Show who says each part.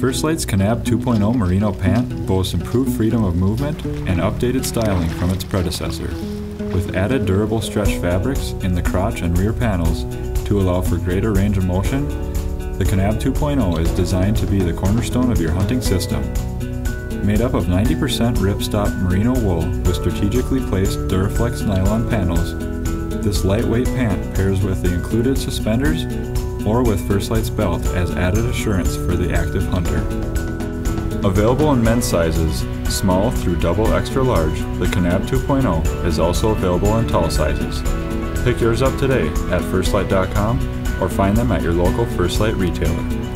Speaker 1: First Lite's Kanab 2.0 Merino pant boasts improved freedom of movement and updated styling from its predecessor, with added durable stretch fabrics in the crotch and rear panels to allow for greater range of motion. The Kanab 2.0 is designed to be the cornerstone of your hunting system. Made up of 90% ripstop merino wool with strategically placed Duraflex nylon panels, this lightweight pant pairs with the included suspenders or with First Lite's belt as added assurance for the active hunter. Available in men's sizes, small through double extra large, the Kanab 2.0 is also available in tall sizes. Pick yours up today at firstlite.com or find them at your local First Lite retailer.